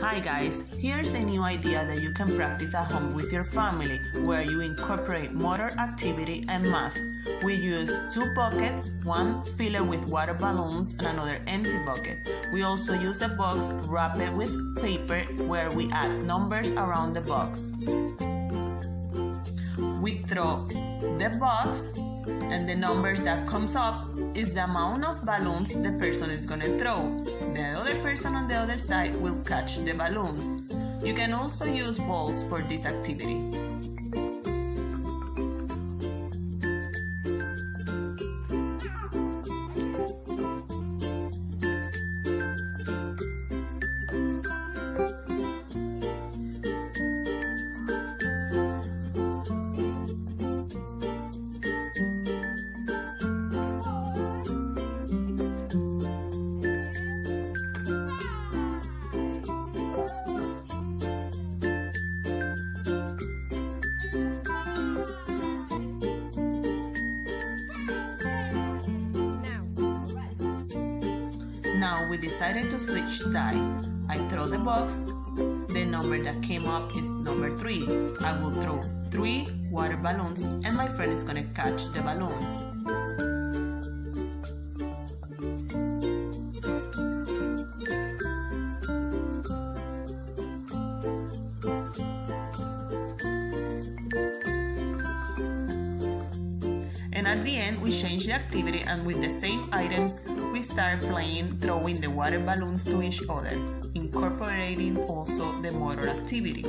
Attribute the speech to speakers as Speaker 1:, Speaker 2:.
Speaker 1: Hi guys, here's a new idea that you can practice at home with your family where you incorporate motor activity and math. We use two buckets, one filled with water balloons and another empty bucket. We also use a box wrapped with paper where we add numbers around the box. We throw the box and the numbers that comes up is the amount of balloons the person is going to throw. The other person on the other side will catch the balloons. You can also use balls for this activity. Now we decided to switch side. I throw the box. The number that came up is number three. I will throw three water balloons and my friend is gonna catch the balloons. And at the end, we change the activity and with the same items, we start playing throwing the water balloons to each other, incorporating also the motor activity.